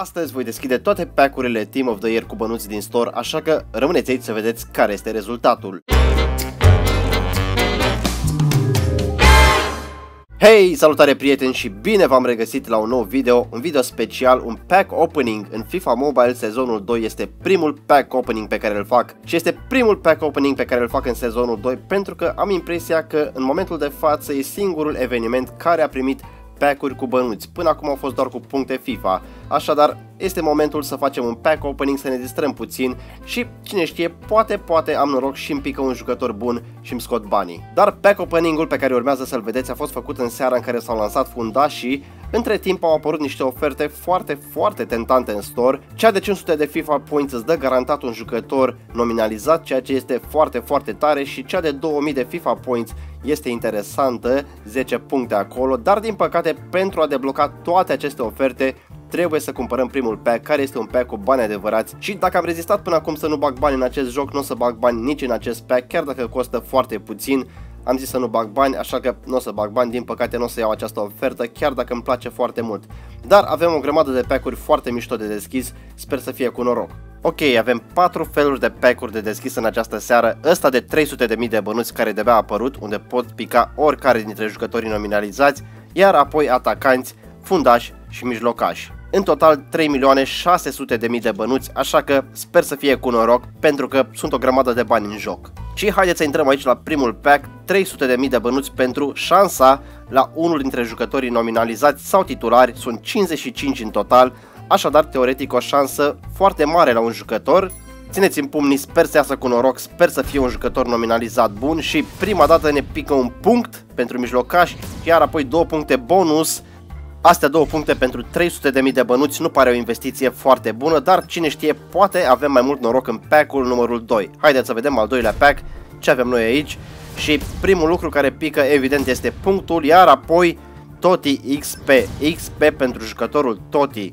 Astăzi voi deschide toate pack-urile Team of the Year cu bănuți din store, așa că rămâneți aici să vedeți care este rezultatul. Hei, salutare prieteni și bine v-am regăsit la un nou video, un video special, un pack opening în FIFA Mobile sezonul 2 este primul pack opening pe care îl fac și este primul pack opening pe care îl fac în sezonul 2 pentru că am impresia că în momentul de față e singurul eveniment care a primit pack-uri cu bănuți. Până acum au fost doar cu puncte FIFA, așadar este momentul să facem un pack opening, să ne distrăm puțin și cine știe, poate, poate am noroc și îmi pică un jucător bun și îmi scot banii. Dar pack opening-ul pe care urmează să-l vedeți a fost făcut în seara în care s-au lansat fundașii între timp au apărut niște oferte foarte, foarte tentante în store. Cea de 500 de FIFA Points îți dă garantat un jucător nominalizat, ceea ce este foarte, foarte tare și cea de 2000 de FIFA Points este interesantă, 10 puncte acolo, dar din păcate pentru a debloca toate aceste oferte trebuie să cumpărăm primul pack, care este un pack cu bani adevărați și dacă am rezistat până acum să nu bag bani în acest joc, nu o să bag bani nici în acest pack, chiar dacă costă foarte puțin, am zis să nu bag bani, așa că nu o să bag bani, din păcate nu o să iau această ofertă, chiar dacă îmi place foarte mult. Dar avem o grămadă de pack-uri foarte mișto de deschis, sper să fie cu noroc. Ok, avem 4 feluri de pack-uri de deschis în această seară, ăsta de 300.000 de bănuți care de-abia a apărut, unde pot pica oricare dintre jucătorii nominalizați, iar apoi atacanți, fundași și mijlocași. În total 3.600.000 de bănuți, așa că sper să fie cu noroc, pentru că sunt o grămadă de bani în joc. Și haideți să intrăm aici la primul pack, 300.000 de bănuți pentru șansa la unul dintre jucătorii nominalizați sau titulari, sunt 55 în total, așadar teoretic o șansă foarte mare la un jucător. Țineți în pumnii, sper să iasă cu noroc, sper să fie un jucător nominalizat bun și prima dată ne pică un punct pentru mijlocaș, iar apoi două puncte bonus Astea două puncte pentru 300.000 de bănuți nu pare o investiție foarte bună, dar cine știe, poate avem mai mult noroc în pack-ul numărul 2. Haideți să vedem al doilea pack, ce avem noi aici. Și primul lucru care pică evident este punctul, iar apoi Toti XP. XP pentru jucătorul Toti.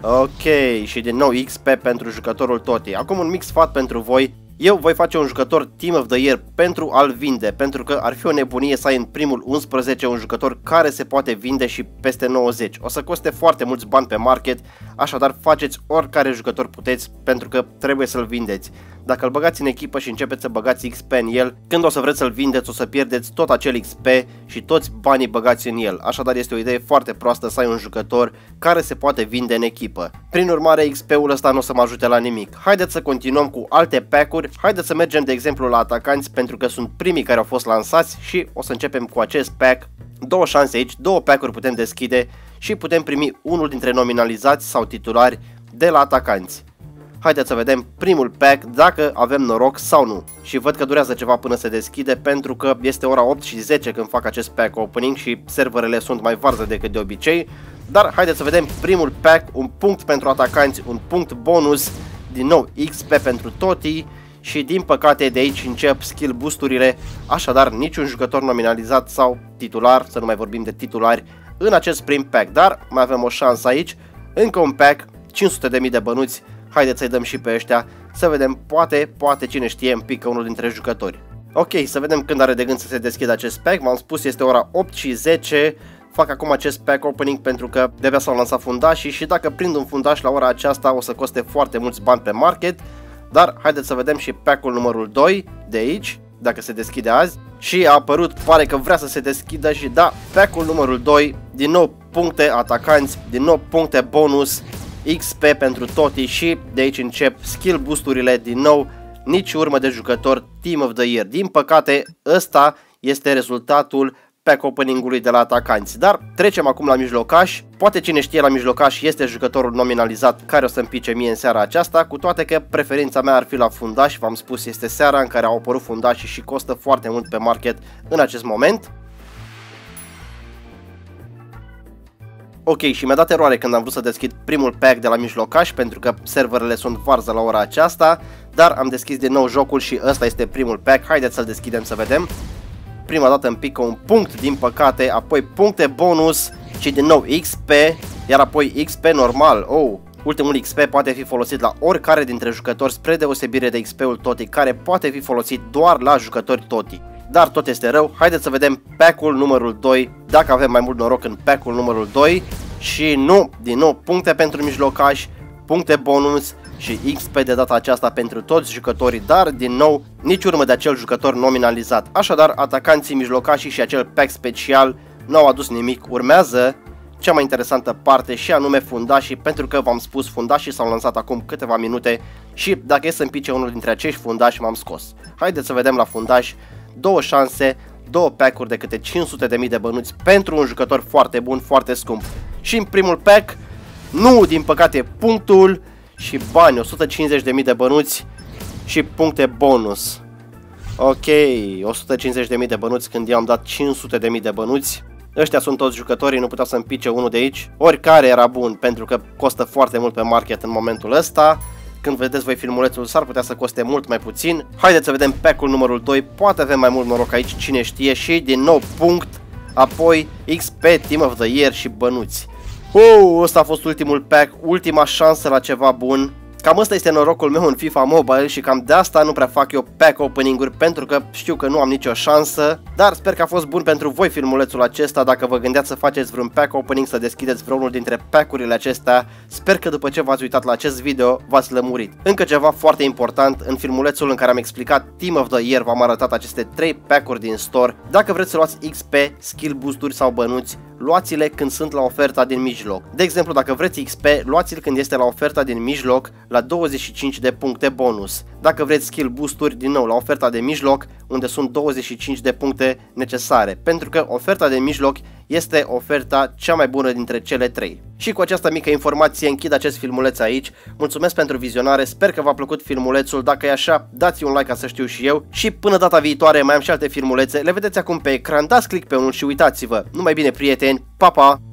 Ok, și din nou XP pentru jucătorul Toti. Acum un mix sfat pentru voi. Eu voi face un jucător Team of the Year pentru a-l vinde, pentru că ar fi o nebunie să ai în primul 11 un jucător care se poate vinde și peste 90. O să coste foarte mulți bani pe market, așadar faceți oricare jucător puteți pentru că trebuie să-l vindeți. Dacă îl băgați în echipă și începeți să băgați XP în el, când o să vreți să-l vindeți o să pierdeți tot acel XP și toți banii băgați în el. Așadar este o idee foarte proastă să ai un jucător care se poate vinde în echipă. Prin urmare, XP-ul ăsta nu o să mă ajute la nimic. Haideți să continuăm cu alte pack-uri. Haideți să mergem de exemplu la atacanți pentru că sunt primii care au fost lansați și o să începem cu acest pack. Două șanse aici, două pack-uri putem deschide și putem primi unul dintre nominalizați sau titulari de la atacanți. Haideți să vedem primul pack dacă avem noroc sau nu. Și văd că durează ceva până se deschide pentru că este ora 8 și 10 când fac acest pack opening și serverele sunt mai varză decât de obicei. Dar haideți să vedem primul pack, un punct pentru atacanți, un punct bonus, din nou XP pentru Toti și din păcate de aici încep skill boosturile, așadar niciun jucător nominalizat sau titular, să nu mai vorbim de titulari, în acest prim pack, dar mai avem o șansă aici, încă un pack, 500.000 de bănuți, haideți să-i dăm și pe ăștia, să vedem, poate, poate cine știe îmi pică unul dintre jucători. Ok, să vedem când are de gând să se deschidă acest pack, v-am spus este ora 8 și 10, fac acum acest pack opening pentru că de s-au lansat fundașii și dacă prind un fundaș la ora aceasta o să coste foarte mulți bani pe market, dar haideți să vedem și pack-ul numărul 2 de aici, dacă se deschide azi. Și a apărut, pare că vrea să se deschidă și da, pack-ul numărul 2, din nou puncte atacanți, din nou puncte bonus, XP pentru Toti și de aici încep skill boosturile din nou, nici urmă de jucător Team of the Year. Din păcate, ăsta este rezultatul pack opening-ului de la atacanți. Dar trecem acum la mijlocaș. Poate cine știe la mijlocaș este jucătorul nominalizat care o să-mi pice mie în seara aceasta, cu toate că preferința mea ar fi la fundaș, v-am spus, este seara în care au apărut fundașii și costă foarte mult pe market în acest moment. Ok, și mi-a dat eroare când am vrut să deschid primul pack de la mijlocaș pentru că serverele sunt varză la ora aceasta, dar am deschis din nou jocul și ăsta este primul pack, haideți să-l deschidem să vedem. Prima dată îmi pică un punct din păcate, apoi puncte bonus și din nou XP, iar apoi XP normal, oh, Ultimul XP poate fi folosit la oricare dintre jucători spre deosebire de XP-ul Toti care poate fi folosit doar la jucători Toti dar tot este rău. Haideți să vedem pack-ul numărul 2, dacă avem mai mult noroc în pack-ul numărul 2 Și nu, din nou, puncte pentru mijlocași, puncte bonus și XP de data aceasta pentru toți jucătorii, dar din nou nici urmă de acel jucător nominalizat. Așadar, atacanții mijlocași și acel pack special nu au adus nimic. Urmează cea mai interesantă parte și anume fundașii, pentru că v-am spus fundașii s-au lansat acum câteva minute și dacă e să împice unul dintre acești fundași m-am scos. Haideți să vedem la fundași două șanse, două pack-uri de câte 500.000 de bănuți pentru un jucător foarte bun, foarte scump. Și în primul pack, nu din păcate punctul și bani, 150.000 de bănuți și puncte bonus. Ok, 150.000 de bănuți când i-am dat 500.000 de bănuți. Ăștia sunt toți jucătorii, nu puteau să-mi pice unul de aici. Oricare era bun, pentru că costă foarte mult pe market în momentul ăsta. Când vedeți voi filmulețul, s-ar putea să coste mult mai puțin. Haideți să vedem pack-ul numărul 2, poate avem mai mult noroc aici, cine știe. Și din nou punct, apoi XP, Team of the Year și bănuți. Uh, ăsta a fost ultimul pack, ultima șansă la ceva bun. Cam ăsta este norocul meu în FIFA Mobile și cam de asta nu prea fac eu pack opening-uri pentru că știu că nu am nicio șansă, dar sper că a fost bun pentru voi filmulețul acesta, dacă vă gândeați să faceți vreun pack opening, să deschideți vreunul dintre pack-urile acestea, sper că după ce v-ați uitat la acest video, v-ați lămurit. Încă ceva foarte important, în filmulețul în care am explicat Team of the Year v-am arătat aceste 3 pack-uri din store, dacă vreți să luați XP, skill boosturi sau bănuți, luați-le când sunt la oferta din mijloc. De exemplu, dacă vreți XP, luați-l când este la oferta din mijloc la 25 de puncte bonus. Dacă vreți skill boosturi, din nou la oferta de mijloc, unde sunt 25 de puncte necesare, pentru că oferta de mijloc este oferta cea mai bună dintre cele trei. Și cu această mică informație închid acest filmuleț aici. Mulțumesc pentru vizionare, sper că v-a plăcut filmulețul, dacă e așa, dați un like ca să știu și eu și până data viitoare mai am și alte filmulețe, le vedeți acum pe ecran, dați click pe unul și uitați-vă. Numai bine prieteni, pa pa!